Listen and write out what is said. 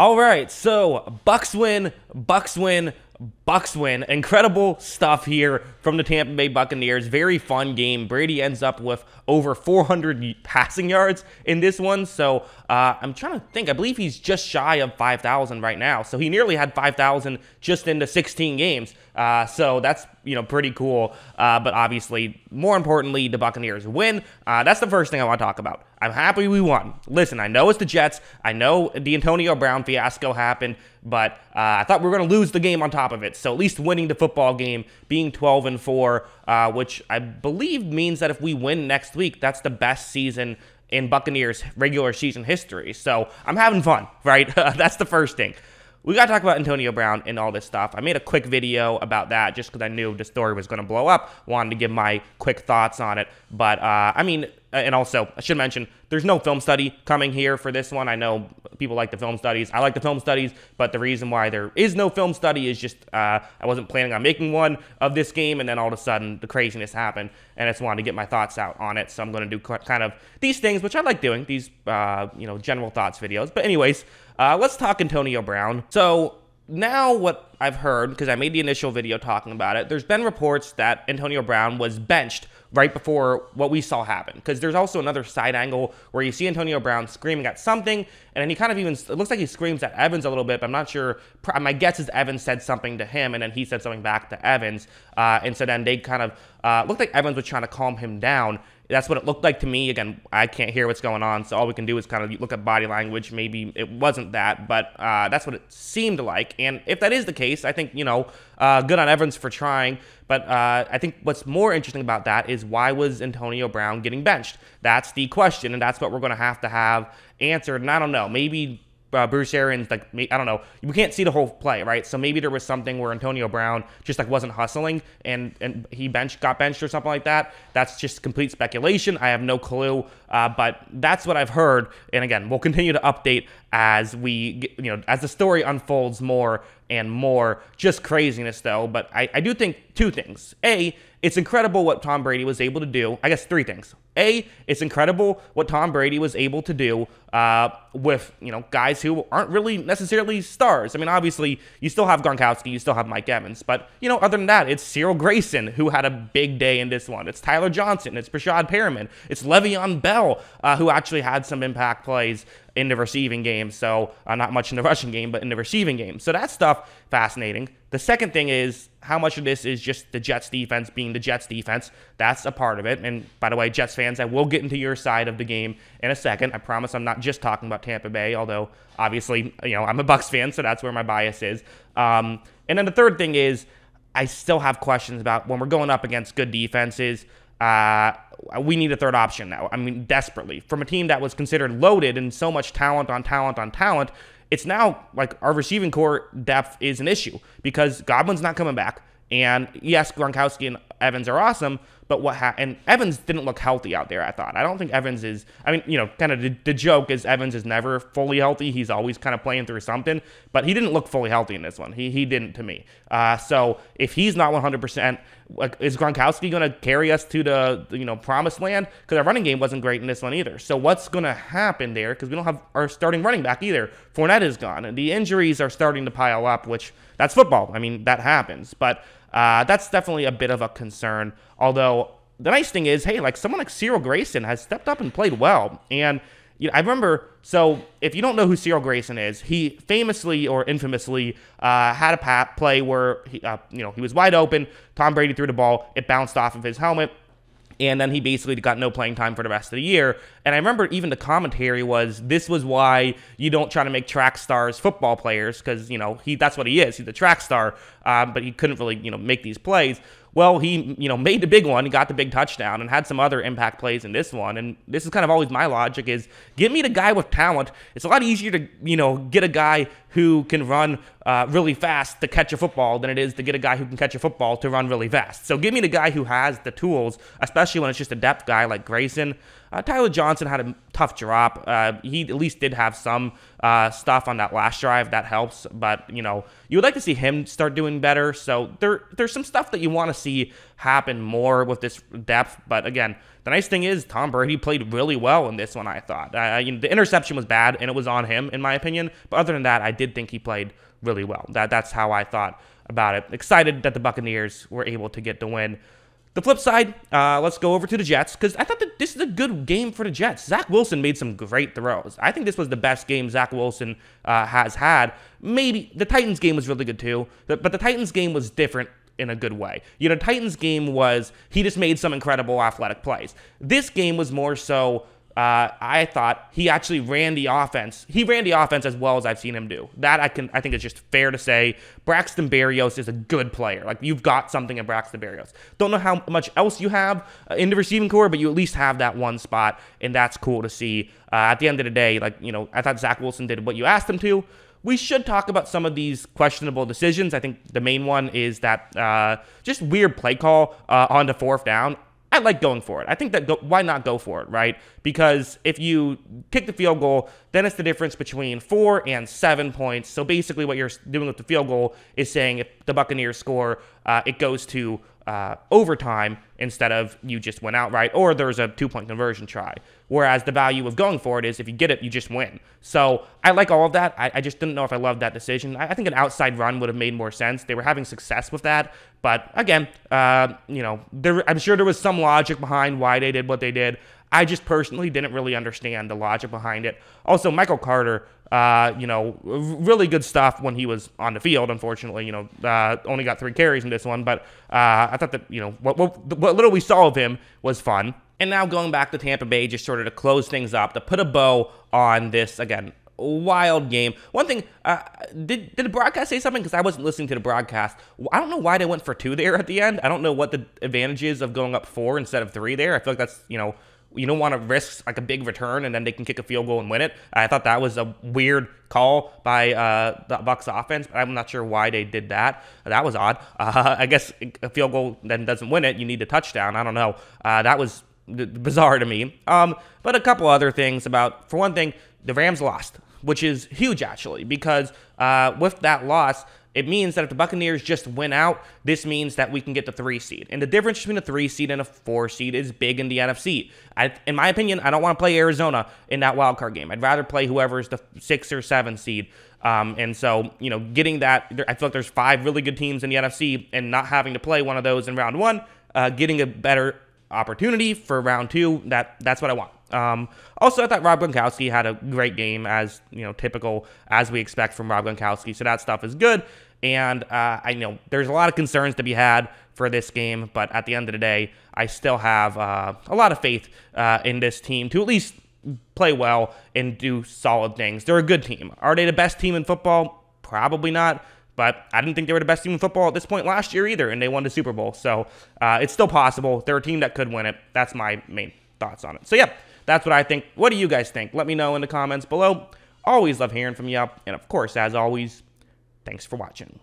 All right, so Bucs win, Bucs win, Bucs win. Incredible stuff here from the Tampa Bay Buccaneers. Very fun game. Brady ends up with over 400 passing yards in this one. So uh, I'm trying to think. I believe he's just shy of 5,000 right now. So he nearly had 5,000 just into 16 games. Uh, so that's you know pretty cool. Uh, but obviously, more importantly, the Buccaneers win. Uh, that's the first thing I want to talk about. I'm happy we won. Listen, I know it's the Jets. I know the Antonio Brown fiasco happened, but uh, I thought we were going to lose the game on top of it. So at least winning the football game, being 12 and four, uh, which I believe means that if we win next week, that's the best season in Buccaneers regular season history. So I'm having fun, right? that's the first thing we got to talk about Antonio Brown and all this stuff. I made a quick video about that just because I knew the story was going to blow up. Wanted to give my quick thoughts on it. But, uh, I mean, and also, I should mention, there's no film study coming here for this one. I know people like the film studies. I like the film studies, but the reason why there is no film study is just uh, I wasn't planning on making one of this game, and then all of a sudden the craziness happened, and I just wanted to get my thoughts out on it. So I'm going to do kind of these things, which I like doing, these, uh, you know, general thoughts videos. But, anyways, uh, let's talk Antonio Brown. So now what I've heard, because I made the initial video talking about it, there's been reports that Antonio Brown was benched right before what we saw happen. Because there's also another side angle where you see Antonio Brown screaming at something, and then he kind of even, it looks like he screams at Evans a little bit, but I'm not sure. My guess is Evans said something to him, and then he said something back to Evans. Uh, and so then they kind of, uh, looked like Evans was trying to calm him down that's what it looked like to me. Again, I can't hear what's going on, so all we can do is kind of look at body language. Maybe it wasn't that, but uh, that's what it seemed like. And if that is the case, I think you know, uh, good on Evans for trying. But uh, I think what's more interesting about that is why was Antonio Brown getting benched? That's the question, and that's what we're going to have to have answered. And I don't know, maybe uh, Bruce Arians, like I don't know, we can't see the whole play, right? So maybe there was something where Antonio Brown just like wasn't hustling and and he bench got benched or something like that. That's just complete speculation. I have no clue, uh, but that's what I've heard. And again, we'll continue to update as we you know as the story unfolds more and more. Just craziness though. But I, I do think two things. A, it's incredible what Tom Brady was able to do. I guess three things. A, it's incredible what Tom Brady was able to do uh, with you know guys who aren't really necessarily stars. I mean, obviously you still have Gronkowski, you still have Mike Evans, but you know other than that, it's Cyril Grayson who had a big day in this one. It's Tyler Johnson, it's Breshad Perriman, it's Le'Veon Bell uh, who actually had some impact plays in the receiving game. So uh, not much in the rushing game, but in the receiving game. So that stuff fascinating. The second thing is how much of this is just the Jets defense being the Jets defense. That's a part of it. And by the way, Jets fans, I will get into your side of the game in a second. I promise I'm not just talking about Tampa Bay, although obviously, you know, I'm a Bucs fan, so that's where my bias is. Um, and then the third thing is I still have questions about when we're going up against good defenses. Uh, we need a third option now. I mean, desperately. From a team that was considered loaded and so much talent on talent on talent, it's now like our receiving corps depth is an issue because Godwin's not coming back. And yes, Gronkowski and Evans are awesome, but what ha- and Evans didn't look healthy out there. I thought. I don't think Evans is. I mean, you know, kind of the, the, joke is Evans is never fully healthy. He's always kind of playing through something, but he didn't look fully healthy in this one. He he didn't to me. Uh, so if he's not 100, percent like, is Gronkowski going to carry us to the, the you know promised land? Because our running game wasn't great in this one either. So what's going to happen there? Because we don't have our starting running back either. Fournette is gone, and the injuries are starting to pile up. Which that's football. I mean that happens, but. Uh, that's definitely a bit of a concern. Although the nice thing is, hey, like someone like Cyril Grayson has stepped up and played well. And you know, I remember. So if you don't know who Cyril Grayson is, he famously or infamously uh, had a pat play where he, uh, you know he was wide open. Tom Brady threw the ball. It bounced off of his helmet and then he basically got no playing time for the rest of the year. And I remember even the commentary was this was why you don't try to make track stars football players because you know he that's what he is. He's a track star, um, but he couldn't really you know make these plays. Well, he, you know, made the big one, got the big touchdown and had some other impact plays in this one. And this is kind of always my logic is get me the guy with talent. It's a lot easier to, you know, get a guy who can run uh, really fast to catch a football than it is to get a guy who can catch a football to run really fast. So give me the guy who has the tools, especially when it's just a depth guy like Grayson. Uh, Tyler Johnson had a tough drop. Uh, he at least did have some uh, stuff on that last drive that helps, but you know you would like to see him start doing better. So there there's some stuff that you want to see happen more with this depth. But again, the nice thing is Tom Brady played really well in this one. I thought uh, you know, the interception was bad and it was on him in my opinion, but other than that, I did think he played really well. That that's how I thought about it. Excited that the Buccaneers were able to get the win. The flip side, uh, let's go over to the Jets because I thought that this is a good game for the Jets. Zach Wilson made some great throws. I think this was the best game Zach Wilson uh, has had. Maybe the Titans game was really good too, but the Titans game was different in a good way. You know, Titans game was he just made some incredible athletic plays. This game was more so uh, I thought he actually ran the offense. He ran the offense as well as I've seen him do. That I can, I think it's just fair to say. Braxton Berrios is a good player. Like you've got something in Braxton Berrios. Don't know how much else you have uh, in the receiving corps, but you at least have that one spot, and that's cool to see. Uh, at the end of the day, like you know, I thought Zach Wilson did what you asked him to. We should talk about some of these questionable decisions. I think the main one is that uh, just weird play call uh, on the fourth down. I like going for it. I think that go, why not go for it, right? Because if you kick the field goal, then it's the difference between four and seven points. So basically, what you're doing with the field goal is saying if the Buccaneers score, uh, it goes to uh, overtime instead of you just went outright, or there's a two point conversion try. Whereas the value of going for it is if you get it, you just win. So I like all of that. I, I just didn't know if I loved that decision. I, I, think an outside run would have made more sense. They were having success with that. But again, uh, you know, there, I'm sure there was some logic behind why they did what they did. I just personally didn't really understand the logic behind it. Also, Michael Carter, uh, you know, really good stuff when he was on the field. Unfortunately, you know, uh, only got three carries in this one, but uh, I thought that you know what, what, what little we saw of him was fun. And now going back to Tampa Bay, just sort of to close things up, to put a bow on this again wild game. One thing, uh, did did the broadcast say something? Because I wasn't listening to the broadcast. I don't know why they went for two there at the end. I don't know what the advantage is of going up four instead of three there. I feel like that's you know you don't want to risk like a big return and then they can kick a field goal and win it. I thought that was a weird call by uh, the Bucs offense, but I'm not sure why they did that. That was odd. Uh, I guess a field goal then doesn't win it. You need a touchdown. I don't know. Uh, that was bizarre to me. Um, but a couple other things about, for one thing, the Rams lost, which is huge actually, because uh, with that loss, it means that if the Buccaneers just win out, this means that we can get the three seed. And the difference between a three seed and a four seed is big in the NFC. I, in my opinion, I don't want to play Arizona in that wild card game. I'd rather play whoever's the six or seven seed. Um, and so, you know, getting that, I feel like there's five really good teams in the NFC, and not having to play one of those in round one, uh, getting a better opportunity for round two, that that's what I want. Um, also, I thought Rob Gronkowski had a great game, as you know, typical as we expect from Rob Gronkowski. So that stuff is good. And uh, I know there's a lot of concerns to be had for this game, but at the end of the day, I still have uh, a lot of faith uh, in this team to at least play well and do solid things. They're a good team. Are they the best team in football? Probably not. But I didn't think they were the best team in football at this point last year either, and they won the Super Bowl. So uh, it's still possible. They're a team that could win it. That's my main thoughts on it. So yeah, that's what I think. What do you guys think? Let me know in the comments below. Always love hearing from you. And of course, as always, thanks for watching.